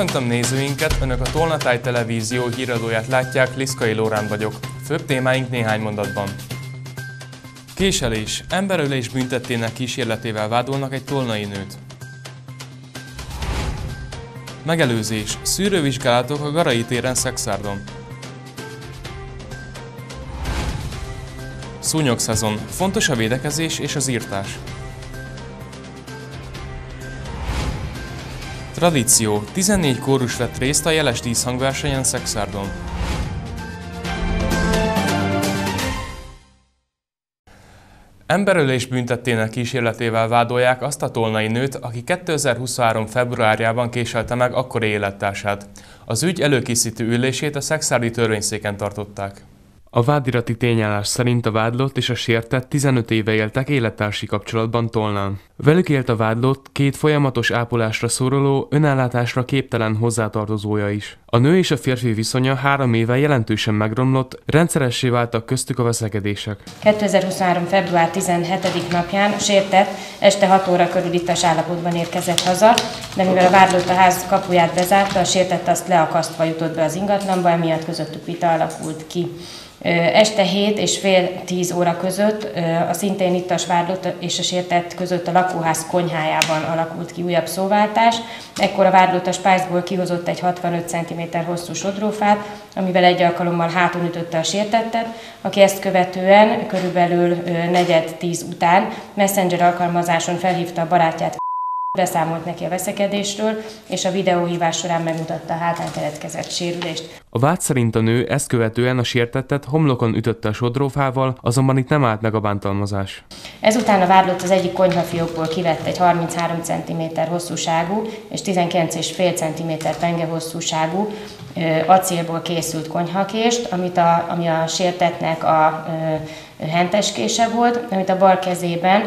Köszöntöm nézőinket, Önök a Tolnatáj Televízió híradóját látják, Liszkai Lórán vagyok. Főbb témáink néhány mondatban. Késelés. Emberölés büntettének kísérletével vádolnak egy tolnai nőt. Megelőzés. Szűrővizsgálatok a Garai téren Szexárdon. Szúnyogszezon. Fontos a védekezés és az írtás. Tradíció. 14 kórus vett részt a jeles díszhangversenyen Szexárdon. Emberölés büntettének kísérletével vádolják azt a tolnai nőt, aki 2023. februárjában késelte meg akkori élettársát. Az ügy előkészítő ülését a szexárdi törvényszéken tartották. A vádirati tényállás szerint a vádlott és a sértett 15 éve éltek élettársi kapcsolatban Tolnán. Velük élt a vádlott két folyamatos ápolásra szoruló, önállátásra képtelen hozzátartozója is. A nő és a férfi viszonya három éve jelentősen megromlott, rendszeressé váltak köztük a veszekedések. 2023. február 17. napján sértett este 6 óra körül ittas állapotban érkezett haza, de mivel a vádlott a ház kapuját bezárta, a sértett azt leakasztva jutott be az ingatlanba, emiatt közöttük vita alakult ki. Este 7 és fél 10 óra között a szintén ittas vádlott és a sértett között a lakóház konyhájában alakult ki újabb szóváltás. Ekkor a vádlott a spájzból kihozott egy 65 cm hosszú sodrófát, amivel egy alkalommal háton ütötte a sértettet, aki ezt követően körülbelül negyed tíz után Messenger alkalmazáson felhívta a barátját Beszámolt neki a veszekedésről, és a videóhívás során megmutatta a hátán keletkezett sérülést. A vád szerint a nő ezt követően a sértettet homlokon ütötte a sodrófával, azonban itt nem állt meg a bántalmazás. Ezután a vádlott az egyik konyhafiókból kivett egy 33 cm hosszúságú és 19,5 cm penge hosszúságú acélból készült konyhakést, amit a, ami a sértetnek a henteskése volt, amit a bal kezében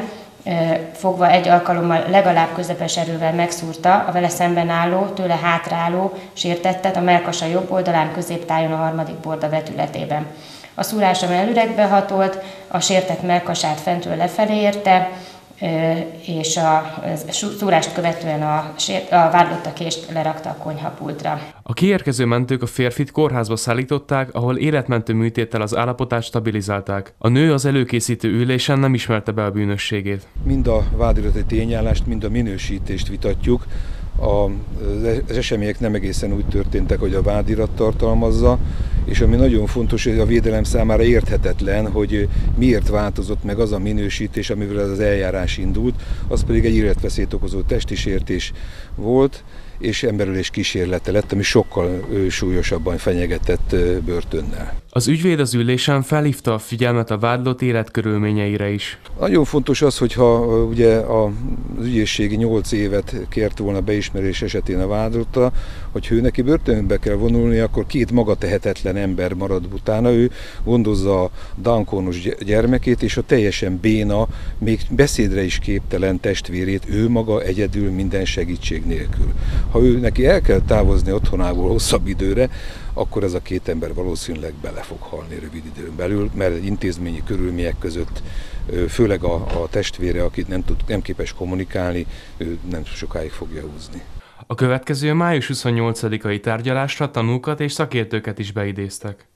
fogva egy alkalommal legalább közepes erővel megszúrta a vele szemben álló, tőle hátráló sértettet a melkasa jobb oldalán középtájon a harmadik borda vetületében. A szúrása mellüregbe hatolt, a sértett melkasát fentről lefelé érte, és a szúrást követően a, a vádlotta kést lerakta a konyhapultra. A kiérkező mentők a férfit kórházba szállították, ahol életmentő műtéttel az állapotát stabilizálták. A nő az előkészítő ülésen nem ismerte be a bűnösségét. Mind a vádirati tényállást, mind a minősítést vitatjuk. Az események nem egészen úgy történtek, hogy a vádirat tartalmazza, és ami nagyon fontos, hogy a védelem számára érthetetlen, hogy miért változott meg az a minősítés, amivel az eljárás indult, az pedig egy életveszélyt okozó testi sértés volt, és emberülés kísérlete lett, ami sokkal súlyosabban fenyegetett börtönnel. Az ügyvéd az ülésen felhívta a figyelmet a vádlott életkörülményeire is. Nagyon fontos az, hogyha ugye az ügyészségi 8 évet kért volna beismerés esetén a vádlotta, hogy ő neki börtönbe kell vonulni, akkor két maga tehetetlen ember marad utána. Ő gondozza a Dankónus gyermekét, és a teljesen béna, még beszédre is képtelen testvérét, ő maga egyedül minden segítség nélkül. Ha ő neki el kell távozni otthonából hosszabb időre, akkor ez a két ember valószínűleg bele fog halni rövid időn belül, mert intézményi körülmények között, főleg a, a testvére, akit nem, tud, nem képes kommunikálni, ő nem sokáig fogja húzni. A következő május 28-ai tárgyalásra tanúkat és szakértőket is beidéztek.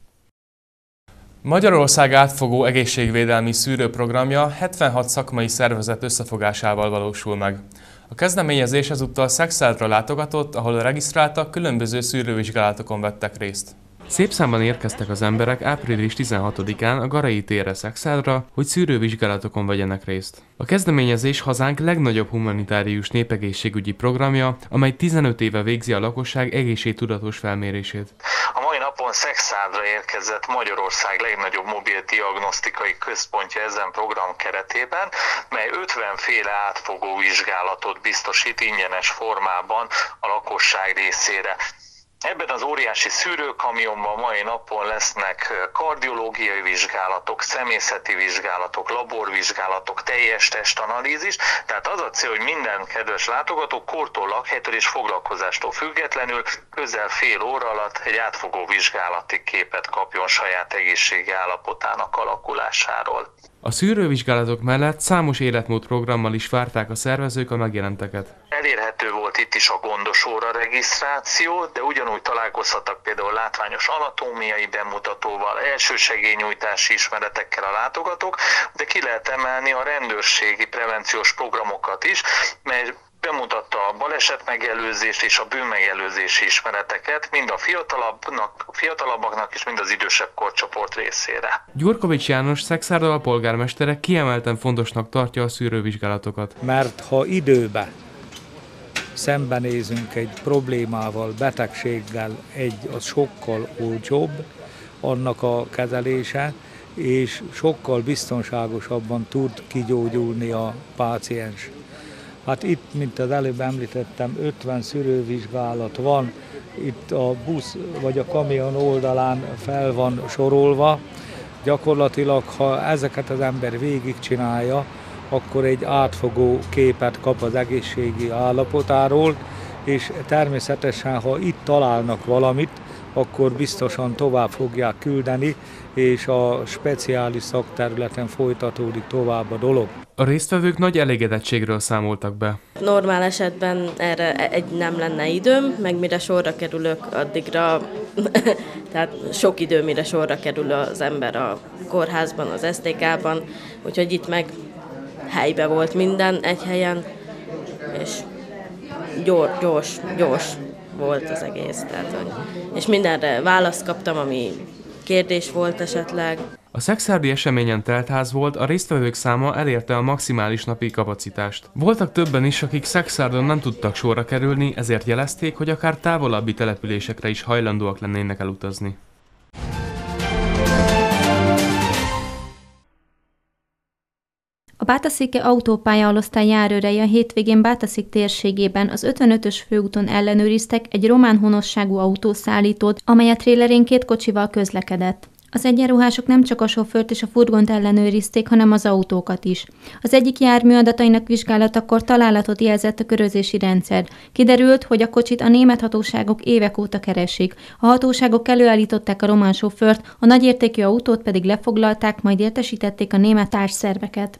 Magyarország átfogó egészségvédelmi szűrőprogramja 76 szakmai szervezet összefogásával valósul meg. A kezdeményezés ezúttal Szexeltra látogatott, ahol a regisztráltak különböző szűrővizsgálatokon vettek részt. Szép számban érkeztek az emberek április 16-án a Garai térre Szexádra, hogy szűrővizsgálatokon vegyenek részt. A kezdeményezés hazánk legnagyobb humanitárius népegészségügyi programja, amely 15 éve végzi a lakosság egészségtudatos felmérését. A mai napon Szexádra érkezett Magyarország legnagyobb mobil diagnosztikai központja ezen program keretében, mely 50 féle átfogó vizsgálatot biztosít ingyenes formában a lakosság részére. Ebben az óriási szűrőkamionban mai napon lesznek kardiológiai vizsgálatok, személyzeti vizsgálatok, laborvizsgálatok, teljes testanalízis. Tehát az a cél, hogy minden kedves látogató kortól, lakhelytől és foglalkozástól függetlenül közel fél óra alatt egy átfogó vizsgálati képet kapjon saját egészségi állapotának alakulásáról. A szűrővizsgálatok mellett számos életmódprogrammal is várták a szervezők a megjelenteket. Elérhető volt itt is a gondosóra regisztráció, de ugyanúgy találkozhattak például látványos anatómiai bemutatóval, elsősegélynyújtási ismeretekkel a látogatók, de ki lehet emelni a rendőrségi prevenciós programokat is, mert bemutatta a baleset megelőzést és a bűnmegelőzési ismereteket mind a fiatalabbnak, fiatalabbaknak és mind az idősebb korcsoport részére. Gyurkovics János Szexárdal polgármestere kiemelten fontosnak tartja a szűrővizsgálatokat. Mert ha időbe szembenézünk egy problémával, betegséggel, egy az sokkal olcsóbb annak a kezelése, és sokkal biztonságosabban tud kigyógyulni a páciens. Hát itt, mint az előbb említettem, 50 szűrővizsgálat van, itt a busz vagy a kamion oldalán fel van sorolva. Gyakorlatilag, ha ezeket az ember végigcsinálja, akkor egy átfogó képet kap az egészségi állapotáról, és természetesen, ha itt találnak valamit, akkor biztosan tovább fogják küldeni, és a speciális szakterületen folytatódik tovább a dolog. A résztvevők nagy elégedettségről számoltak be. Normál esetben erre egy nem lenne időm, meg mire sorra kerülök, addigra, tehát sok idő, mire sorra kerül az ember a kórházban, az STK-ban, úgyhogy itt meg helybe volt minden egy helyen, és gyors, gyors, gyors volt az egész. Tehát, hogy, és mindenre választ kaptam, ami kérdés volt esetleg. A szexárdi eseményen teltház volt, a résztvevők száma elérte a maximális napi kapacitást. Voltak többen is, akik Szexárdon nem tudtak sorra kerülni, ezért jelezték, hogy akár távolabbi településekre is hajlandóak lennének elutazni. Bátaszéke autópálya alosztály járőrei a hétvégén Bátaszék térségében az 55-ös főúton ellenőriztek egy román honosságú autószállítót, amely a trélerén két kocsival közlekedett. Az egyenruhások nem csak a sofőrt és a furgont ellenőrizték, hanem az autókat is. Az egyik jármű adatainak vizsgálatakor találatot jelzett a körözési rendszer. Kiderült, hogy a kocsit a német hatóságok évek óta keresik. A hatóságok előállították a román sofőrt, a nagyértékű autót pedig lefoglalták, majd értesítették a német társszerveket.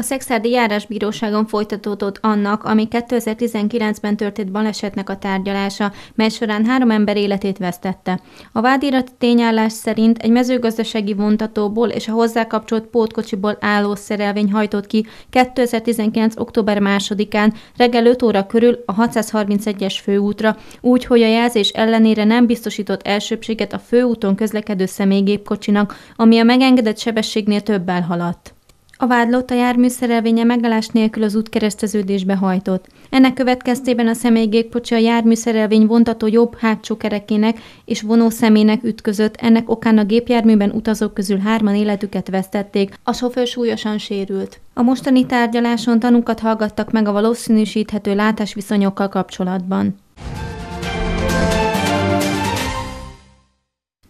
A Szexárdi Járásbíróságon folytatódott annak, ami 2019-ben történt balesetnek a tárgyalása, mely során három ember életét vesztette. A vádírati tényállás szerint egy mezőgazdasági vontatóból és a hozzá kapcsolt pótkocsiból álló szerelvény hajtott ki 2019. október 2-án reggel 5 óra körül a 631-es főútra, úgy, hogy a jelzés ellenére nem biztosított elsőbséget a főúton közlekedő személygépkocsinak, ami a megengedett sebességnél többel haladt. A vádlott a járműszerelvénye megállás nélkül az útkereszteződésbe hajtott. Ennek következtében a személygépkocsi a járműszerelvény vontató jobb hátsó kerekének és vonó személynek ütközött, ennek okán a gépjárműben utazók közül hárman életüket vesztették, a sofőr súlyosan sérült. A mostani tárgyaláson tanúkat hallgattak meg a valószínűsíthető látásviszonyokkal kapcsolatban.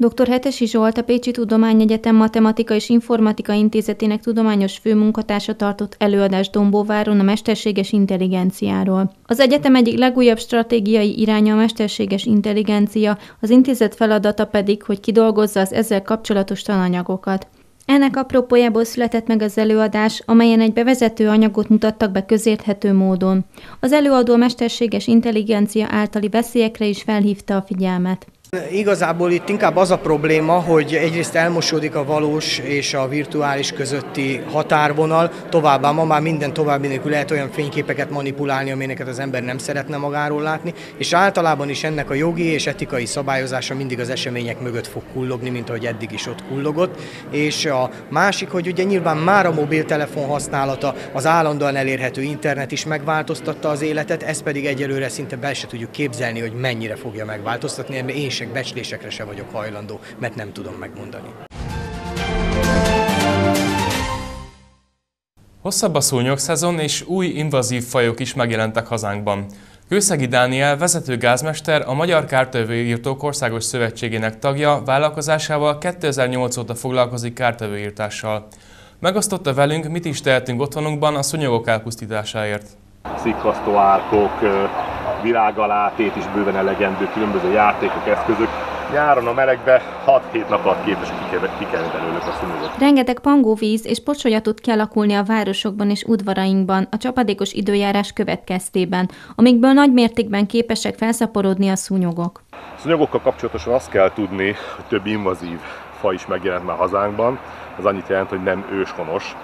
Dr. Hetesi Zsolt, a Pécsi Tudományegyetem Matematika és Informatika Intézetének tudományos főmunkatársa tartott előadást Dombóváron a mesterséges intelligenciáról. Az egyetem egyik legújabb stratégiai iránya a mesterséges intelligencia, az intézet feladata pedig, hogy kidolgozza az ezzel kapcsolatos tananyagokat. Ennek apropójából született meg az előadás, amelyen egy bevezető anyagot mutattak be közérthető módon. Az előadó mesterséges intelligencia általi veszélyekre is felhívta a figyelmet. Igazából itt inkább az a probléma, hogy egyrészt elmosódik a valós és a virtuális közötti határvonal, továbbá ma már minden további nélkül lehet olyan fényképeket manipulálni, amelyeket az ember nem szeretne magáról látni, és általában is ennek a jogi és etikai szabályozása mindig az események mögött fog kullogni, mint ahogy eddig is ott kullogott. És a másik, hogy ugye nyilván már a mobiltelefon használata, az állandóan elérhető internet is megváltoztatta az életet, ezt pedig egyelőre szinte be se tudjuk képzelni, hogy mennyire fogja megváltoztatni, én becslések, becslésekre sem vagyok hajlandó, mert nem tudom megmondani. Hosszabb a szúnyogszezon és új invazív fajok is megjelentek hazánkban. Kőszegi Dániel, vezető gázmester, a Magyar Kártevőírtók Országos Szövetségének tagja, vállalkozásával 2008 óta foglalkozik kártevőírtással. Megosztotta velünk, mit is tehetünk otthonunkban a szúnyogok elpusztításáért. Szikkasztó árkok, virágalátét is bőven elegendő, különböző játékok, eszközök. nyáron a melegbe 6-7 nap alatt képesek kikelni belőlük a szúnyogot. Rengeteg pangóvíz és pocsolya tud kialakulni a városokban és udvarainkban a csapadékos időjárás következtében, amikből nagy mértékben képesek felszaporodni a szúnyogok. A szúnyogokkal kapcsolatosan azt kell tudni, hogy több invazív faj is megjelent már hazánkban. Ez annyit jelent, hogy nem őshonos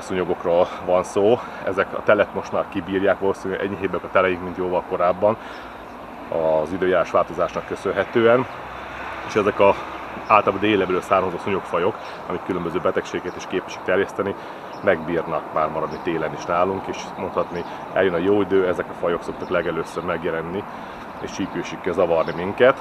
szúnyogokról van szó. Ezek a telet most már kibírják, valószínűleg enyhébbek a teleik, mint jóval korábban az időjárás változásnak köszönhetően, és ezek a általában délebről származó szúnyogfajok, amik különböző betegséget is képesek terjeszteni, megbírnak már maradni télen is nálunk, és mondhatni, eljön a jó idő, ezek a fajok szoktak legelőször megjelenni, és csípősikkel zavarni minket.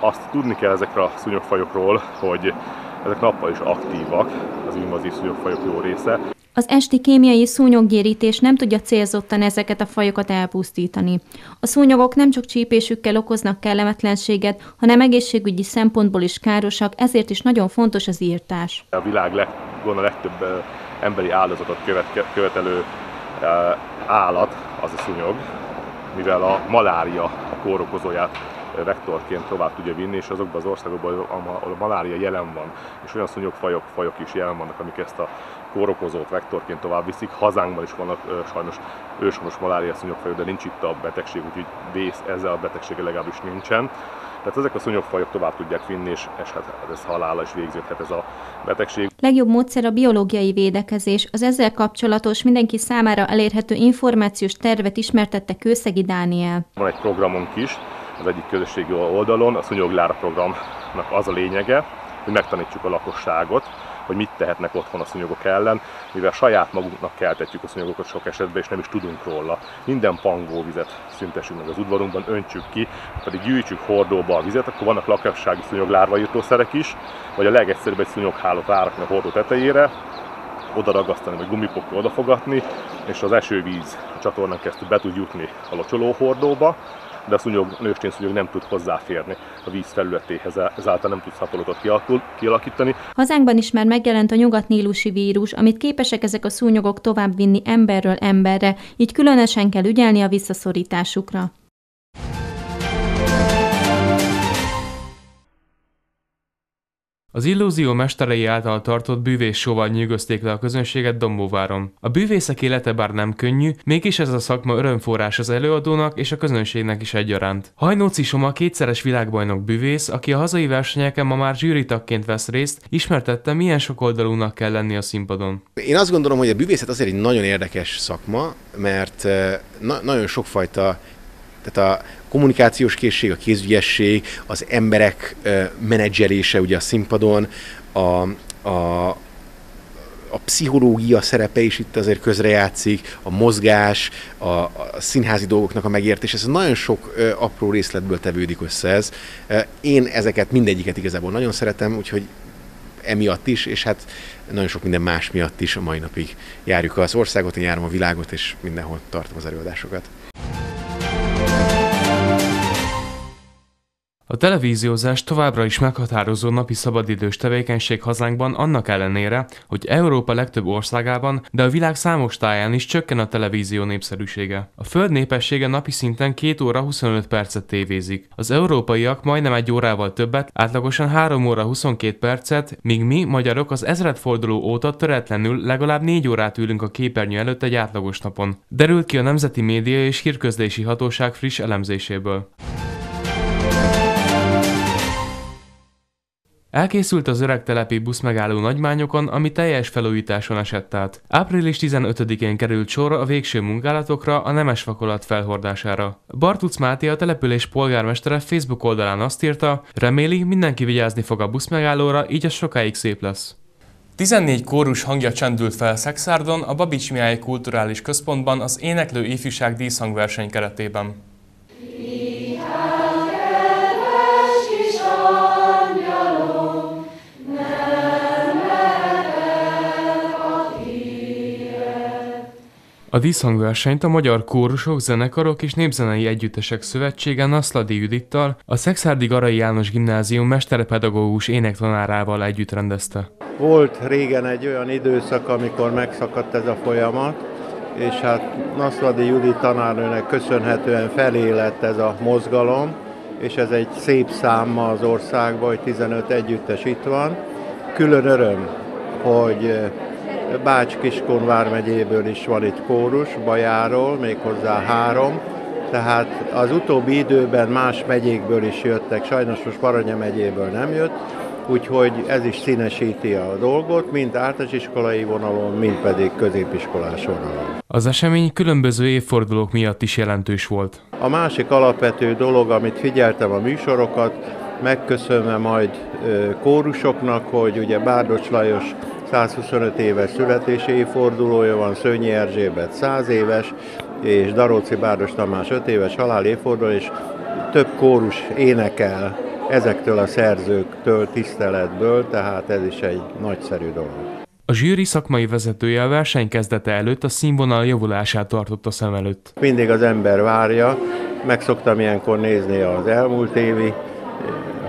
Azt tudni kell ezekre a szúnyogfajokról, hogy ezek nappal is aktívak, az invazív szúnyogfajok jó része. Az esti kémiai szúnyoggyérítés nem tudja célzottan ezeket a fajokat elpusztítani. A szúnyogok nem csak csípésükkel okoznak kellemetlenséget, hanem egészségügyi szempontból is károsak, ezért is nagyon fontos az írtás. A világ leg, a legtöbb emberi áldozatot követ, követelő állat az a szúnyog, mivel a malária a kórokozóját vektorként tovább tudja vinni, és azokban az országokban, ahol a malária jelen van, és olyan szúnyogfajok fajok is jelen vannak, amik ezt a kórokozót vektorként tovább viszik. Hazánkban is vannak ö, sajnos őshonos malária szúnyogfajok, de nincs itt a betegség, úgyhogy vész ezzel a betegséggel legalábbis nincsen. Tehát ezek a szúnyogfajok tovább tudják vinni, és eshet, ez halála is végződhet ez a betegség. Legjobb módszer a biológiai védekezés. Az ezzel kapcsolatos, mindenki számára elérhető információs tervet ismertette Kőszegi Dániel. Van egy programunk is, az egyik közösségi oldalon, a szúnyoglára programnak az a lényege, hogy megtanítsuk a lakosságot, hogy mit tehetnek otthon a szúnyogok ellen, mivel saját magunknak keltetjük a szúnyogokat sok esetben, és nem is tudunk róla. Minden pangóvizet szüntessünk meg az udvarunkban, öntsük ki, pedig gyűjtsük hordóba a vizet, akkor vannak lakossági szúnyoglárvaírtószerek is, vagy a legegyszerűbb egy szúnyoghálót rárakni a hordó tetejére, oda vagy gumipokkal odafogatni, és az esővíz a csatornán keresztül be tud jutni a locsolóhordóba, de a szúnyog, nőstény szúnyog nem tud hozzáférni a víz felületéhez, ezáltal nem tud szaporotot kialakítani. Hazánkban is már megjelent a nyugatnílusi vírus, amit képesek ezek a szúnyogok továbbvinni emberről emberre, így különösen kell ügyelni a visszaszorításukra. Az illúzió mesterei által tartott bűvészsóval nyűgözték le a közönséget Dombóváron. A bűvészek élete bár nem könnyű, mégis ez a szakma örömforrás az előadónak és a közönségnek is egyaránt. Hajnóci Soma kétszeres világbajnok bűvész, aki a hazai versenyeken ma már zsűritakként vesz részt, ismertette, milyen sokoldalúnak kell lenni a színpadon. Én azt gondolom, hogy a bűvészet azért egy nagyon érdekes szakma, mert eh, na- nagyon sokfajta tehát a kommunikációs készség, a kézügyesség, az emberek menedzselése ugye a színpadon, a, a, a pszichológia szerepe is itt azért közrejátszik, a mozgás, a, a színházi dolgoknak a megértés, ez nagyon sok ö, apró részletből tevődik össze ez. Én ezeket mindegyiket igazából nagyon szeretem, úgyhogy emiatt is, és hát nagyon sok minden más miatt is a mai napig járjuk az országot, én járom a világot, és mindenhol tartom az előadásokat. A televíziózás továbbra is meghatározó napi szabadidős tevékenység hazánkban annak ellenére, hogy Európa legtöbb országában, de a világ számos táján is csökken a televízió népszerűsége. A föld népessége napi szinten 2 óra 25 percet tévézik. Az európaiak majdnem egy órával többet, átlagosan 3 óra 22 percet, míg mi, magyarok az ezredforduló óta töretlenül legalább 4 órát ülünk a képernyő előtt egy átlagos napon. Derült ki a Nemzeti Média és Hírközlési Hatóság friss elemzéséből. Elkészült az öreg telepi buszmegálló nagymányokon, ami teljes felújításon esett át. Április 15-én került sor a végső munkálatokra a nemes vakolat felhordására. Bartuc Máté a település polgármestere Facebook oldalán azt írta, reméli mindenki vigyázni fog a buszmegállóra, így az sokáig szép lesz. 14 kórus hangja csendült fel Szexárdon a Babics Mihály Kulturális Központban az Éneklő Ifjúság díszhangverseny keretében. A díszhangversenyt a Magyar Kórusok, Zenekarok és Népzenei Együttesek Szövetsége Naszladi Judittal, a Szexárdi Garai János Gimnázium mesterpedagógus énektanárával együtt rendezte. Volt régen egy olyan időszak, amikor megszakadt ez a folyamat, és hát Naszladi Judit tanárnőnek köszönhetően felé lett ez a mozgalom, és ez egy szép szám az országban, hogy 15 együttes itt van. Külön öröm, hogy Bács-Kiskun vármegyéből is van itt kórus, Bajáról, méghozzá három, tehát az utóbbi időben más megyékből is jöttek, sajnos most Baranya megyéből nem jött, úgyhogy ez is színesíti a dolgot, mind általános iskolai vonalon, mind pedig középiskolás vonalon. Az esemény különböző évfordulók miatt is jelentős volt. A másik alapvető dolog, amit figyeltem a műsorokat, megköszönve majd kórusoknak, hogy ugye Bárdos Lajos 125 éves születési évfordulója van, Szőnyi Erzsébet 100 éves, és Daróci Bárdos Tamás 5 éves halál évforduló, és több kórus énekel ezektől a szerzőktől, tiszteletből, tehát ez is egy nagyszerű dolog. A zsűri szakmai vezetője a verseny kezdete előtt a színvonal javulását tartotta szem előtt. Mindig az ember várja, meg szoktam ilyenkor nézni az elmúlt évi,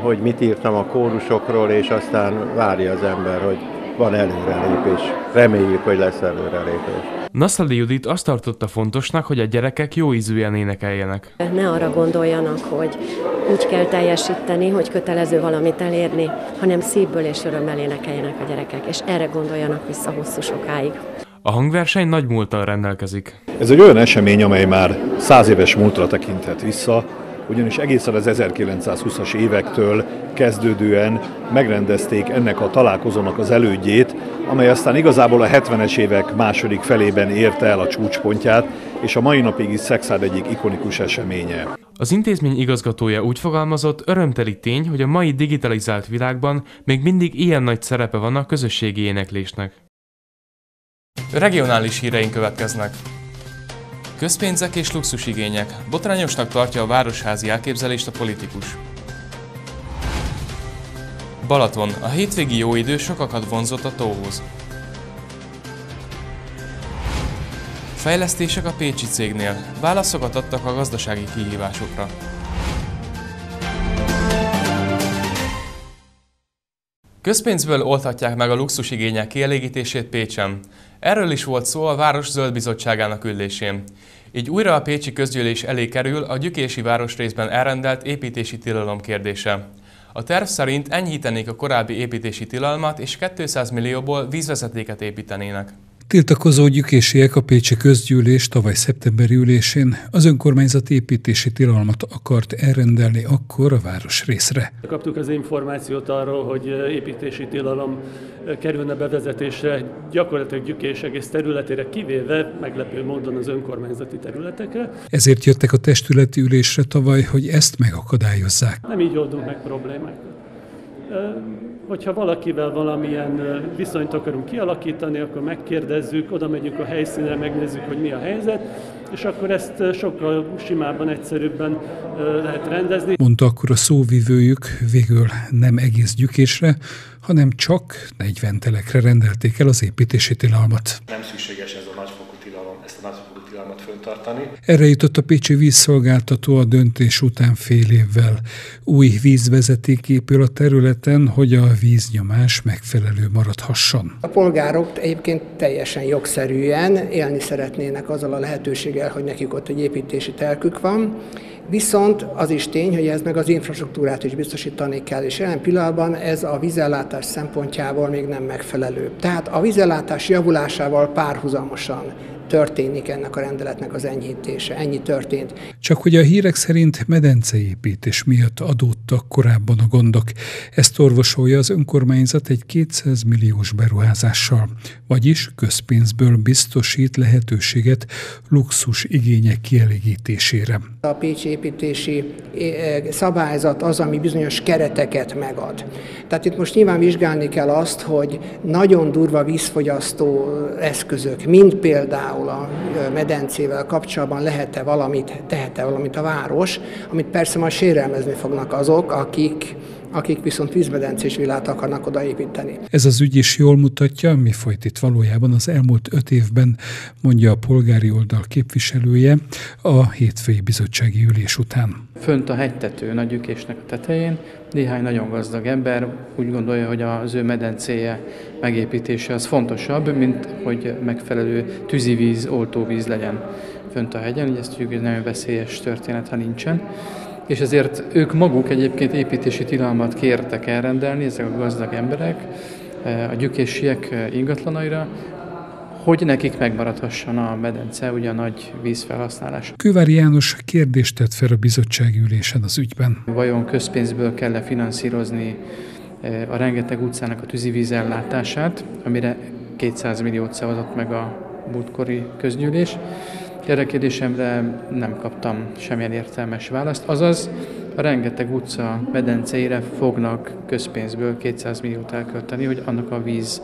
hogy mit írtam a kórusokról, és aztán várja az ember, hogy van előrelépés. Reméljük, hogy lesz előrelépés. Naszali Judit azt tartotta fontosnak, hogy a gyerekek jó ízűen énekeljenek. Ne arra gondoljanak, hogy úgy kell teljesíteni, hogy kötelező valamit elérni, hanem szívből és örömmel énekeljenek a gyerekek, és erre gondoljanak vissza hosszú sokáig. A hangverseny nagy múltal rendelkezik. Ez egy olyan esemény, amely már száz éves múltra tekinthet vissza, ugyanis egészen az 1920-as évektől kezdődően megrendezték ennek a találkozónak az elődjét, amely aztán igazából a 70-es évek második felében érte el a csúcspontját, és a mai napig is Szexád egyik ikonikus eseménye. Az intézmény igazgatója úgy fogalmazott, örömteli tény, hogy a mai digitalizált világban még mindig ilyen nagy szerepe van a közösségi éneklésnek. Regionális híreink következnek. Közpénzek és luxusigények. Botrányosnak tartja a városházi elképzelést a politikus. Balaton. A hétvégi jó idő sokakat vonzott a tóhoz. Fejlesztések a Pécsi cégnél. Válaszokat adtak a gazdasági kihívásokra. Közpénzből oldhatják meg a luxusigények kielégítését Pécsen. Erről is volt szó a Város Zöld Bizottságának ülésén. Így újra a Pécsi közgyűlés elé kerül a Gyükési városrészben elrendelt építési tilalom kérdése. A terv szerint enyhítenék a korábbi építési tilalmat, és 200 millióból vízvezetéket építenének. Tiltakozó gyükésiek a Pécsi közgyűlés tavaly szeptemberi ülésén az önkormányzat építési tilalmat akart elrendelni akkor a város részre. Kaptuk az információt arról, hogy építési tilalom kerülne bevezetésre gyakorlatilag gyükés egész területére, kivéve meglepő módon az önkormányzati területekre. Ezért jöttek a testületi ülésre tavaly, hogy ezt megakadályozzák. Nem így oldunk meg problémákat hogyha valakivel valamilyen viszonyt akarunk kialakítani, akkor megkérdezzük, oda megyünk a helyszínre, megnézzük, hogy mi a helyzet, és akkor ezt sokkal simábban, egyszerűbben lehet rendezni. Mondta akkor a szóvivőjük végül nem egész gyükésre, hanem csak 40 telekre rendelték el az építési tilalmat. Nem szükséges ez a nagyfokú tilalom, ezt a nagyfokú föntartani. Erre jutott a Pécsi vízszolgáltató a döntés után fél évvel. Új vízvezeték épül a területen, hogy a víznyomás megfelelő maradhasson. A polgárok egyébként teljesen jogszerűen élni szeretnének azzal a lehetőséggel, hogy nekik ott egy építési telkük van, Viszont az is tény, hogy ez meg az infrastruktúrát is biztosítani kell, és jelen pillanatban ez a vízellátás szempontjából még nem megfelelő. Tehát a vízellátás javulásával párhuzamosan történik ennek a rendeletnek az enyhítése. Ennyi történt. Csak hogy a hírek szerint medenceépítés miatt adódtak korábban a gondok. Ezt orvosolja az önkormányzat egy 200 milliós beruházással, vagyis közpénzből biztosít lehetőséget luxus igények kielégítésére. A Pécsi építési eh, szabályzat az, ami bizonyos kereteket megad. Tehát itt most nyilván vizsgálni kell azt, hogy nagyon durva vízfogyasztó eszközök, mint például például a medencével kapcsolatban lehet-e valamit, tehet-e valamit a város, amit persze majd sérelmezni fognak azok, akik akik viszont vízmedencés villát akarnak odaépíteni. Ez az ügy is jól mutatja, mi folyt itt valójában az elmúlt öt évben, mondja a polgári oldal képviselője a hétfői bizottsági ülés után. Fönt a hegytetőn, a gyükésnek a tetején néhány nagyon gazdag ember úgy gondolja, hogy az ő medencéje megépítése az fontosabb, mint hogy megfelelő tűzivíz, oltóvíz legyen fönt a hegyen. Ugye ezt tudjuk, hogy nagyon veszélyes történet, ha nincsen és ezért ők maguk egyébként építési tilalmat kértek elrendelni, ezek a gazdag emberek, a gyükésiek ingatlanaira, hogy nekik megmaradhasson a medence, ugye a nagy vízfelhasználás. Kővári János kérdést tett fel a bizottsági ülésen az ügyben. Vajon közpénzből kell-e finanszírozni eh, a rengeteg utcának a tűzivíz ellátását, amire 200 milliót szavazott meg a múltkori közgyűlés. Erre kérdésemre nem kaptam semmilyen értelmes választ. Azaz, a rengeteg utca medenceire fognak közpénzből 200 milliót elkölteni, hogy annak a víz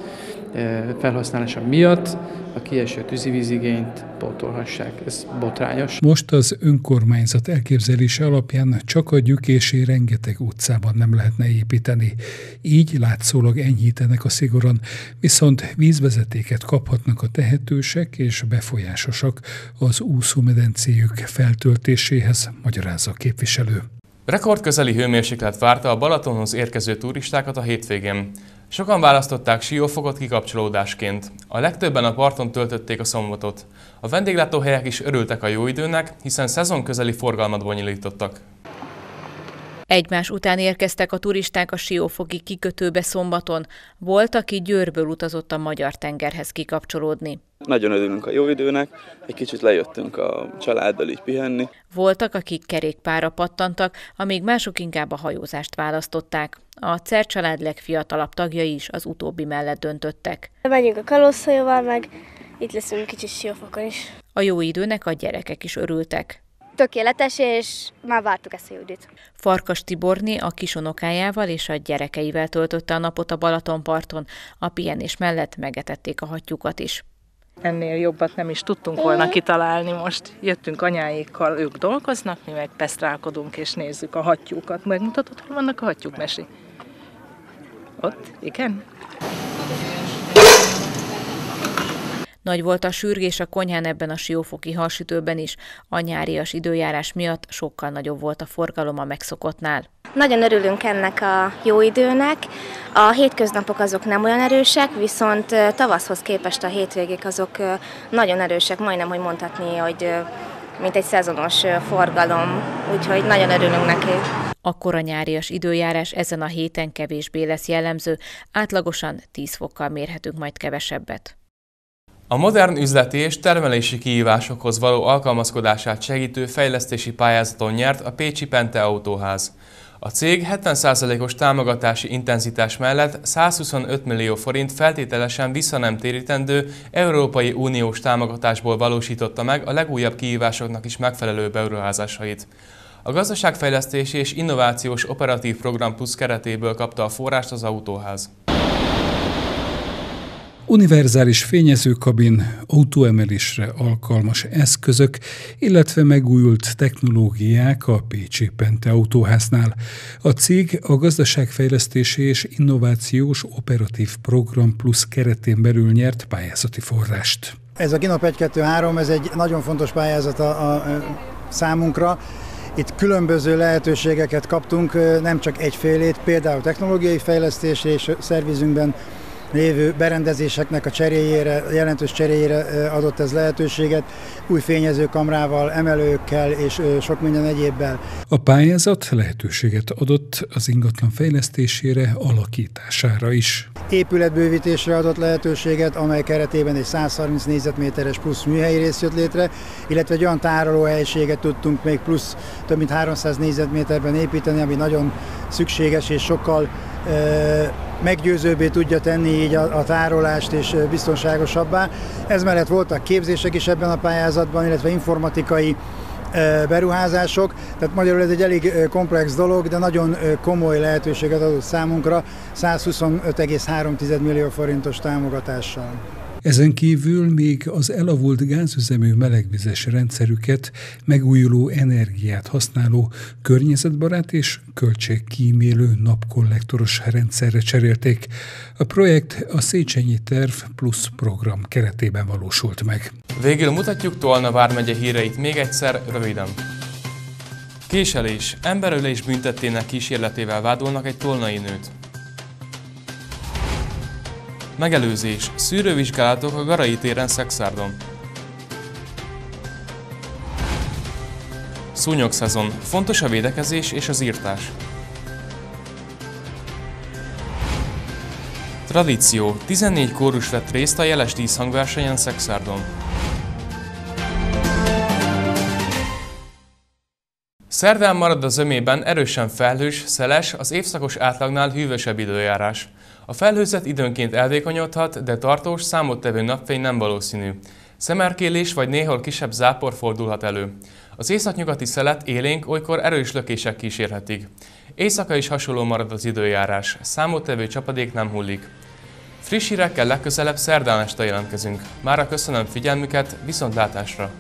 felhasználása miatt a kieső tűzivízigényt pótolhassák. Ez botrányos. Most az önkormányzat elképzelése alapján csak a gyükési rengeteg utcában nem lehetne építeni. Így látszólag enyhítenek a szigoron, viszont vízvezetéket kaphatnak a tehetősek és befolyásosak az úszómedencéjük feltöltéséhez, magyarázza a képviselő. Rekordközeli hőmérséklet várta a Balatonhoz érkező turistákat a hétvégén. Sokan választották siófokot kikapcsolódásként. A legtöbben a parton töltötték a szombatot. A vendéglátóhelyek is örültek a jó időnek, hiszen szezon közeli forgalmat bonyolítottak. Egymás után érkeztek a turisták a Siófoki kikötőbe szombaton. Volt, aki Győrből utazott a magyar tengerhez kikapcsolódni. Nagyon örülünk a jó időnek, egy kicsit lejöttünk a családdal így pihenni. Voltak, akik kerékpára pattantak, amíg mások inkább a hajózást választották. A CER család legfiatalabb tagjai is az utóbbi mellett döntöttek. Megyünk a kalózhajóval, meg itt leszünk kicsit siófokon is. A jó időnek a gyerekek is örültek tökéletes, és már vártuk ezt a Judit. Farkas Tiborni a kisonokájával és a gyerekeivel töltötte a napot a Balatonparton, a pihenés mellett megetették a hattyúkat is. Ennél jobbat nem is tudtunk volna kitalálni most. Jöttünk anyáikkal, ők dolgoznak, mi meg pesztrálkodunk és nézzük a hattyúkat. Megmutatod, hol vannak a hattyúk, Mesi? Ott? Igen? Nagy volt a sürgés a konyhán ebben a siófoki halsütőben is. A nyárias időjárás miatt sokkal nagyobb volt a forgalom a megszokottnál. Nagyon örülünk ennek a jó időnek. A hétköznapok azok nem olyan erősek, viszont tavaszhoz képest a hétvégék azok nagyon erősek, majdnem, hogy mondhatni, hogy mint egy szezonos forgalom, úgyhogy nagyon örülünk neki. A nyárias időjárás ezen a héten kevésbé lesz jellemző, átlagosan 10 fokkal mérhetünk majd kevesebbet. A modern üzleti és termelési kihívásokhoz való alkalmazkodását segítő fejlesztési pályázaton nyert a Pécsi Pente Autóház. A cég 70%-os támogatási intenzitás mellett 125 millió forint feltételesen visszanemtérítendő Európai Uniós támogatásból valósította meg a legújabb kihívásoknak is megfelelő beruházásait. A gazdaságfejlesztési és innovációs operatív program plusz keretéből kapta a forrást az autóház. Univerzális fényezőkabin, autóemelésre alkalmas eszközök, illetve megújult technológiák a Pécsi Pente autóháznál. A cég a gazdaságfejlesztési és innovációs operatív program plusz keretén belül nyert pályázati forrást. Ez a Ginop 1-2-3, ez egy nagyon fontos pályázat a, a számunkra. Itt különböző lehetőségeket kaptunk, nem csak egyfélét, például technológiai fejlesztésre és szervizünkben lévő berendezéseknek a cseréjére, jelentős cseréjére adott ez lehetőséget, új fényezőkamrával, emelőkkel és sok minden egyébbel. A pályázat lehetőséget adott az ingatlan fejlesztésére, alakítására is. Épületbővítésre adott lehetőséget, amely keretében egy 130 négyzetméteres plusz műhelyi rész jött létre, illetve egy olyan tárolóhelyiséget tudtunk még plusz több mint 300 négyzetméterben építeni, ami nagyon szükséges és sokkal meggyőzőbbé tudja tenni így a, a tárolást és biztonságosabbá. Ez mellett voltak képzések is ebben a pályázatban, illetve informatikai beruházások, tehát magyarul ez egy elég komplex dolog, de nagyon komoly lehetőséget adott számunkra 125,3 millió forintos támogatással. Ezen kívül még az elavult gázüzemű melegvizes rendszerüket megújuló energiát használó környezetbarát és költségkímélő napkollektoros rendszerre cserélték. A projekt a Széchenyi Terv Plus program keretében valósult meg. Végül mutatjuk Tolna vármegye híreit még egyszer röviden. Késelés, emberölés büntettének kísérletével vádolnak egy tolnai nőt. Megelőzés. Szűrővizsgálatok a Garai téren Szexárdon. Szúnyog szezon. Fontos a védekezés és az írtás. Tradíció. 14 kórus vett részt a jeles díszhangversenyen Szexárdon. Szerdán marad az ömében erősen felhős, szeles, az évszakos átlagnál hűvösebb időjárás. A felhőzet időnként elvékonyodhat, de tartós, számottevő napfény nem valószínű. Szemerkélés vagy néhol kisebb zápor fordulhat elő. Az északnyugati szelet élénk, olykor erős lökések kísérhetik. Éjszaka is hasonló marad az időjárás, számottevő csapadék nem hullik. Friss hírekkel legközelebb szerdán este jelentkezünk. Mára köszönöm figyelmüket, viszontlátásra!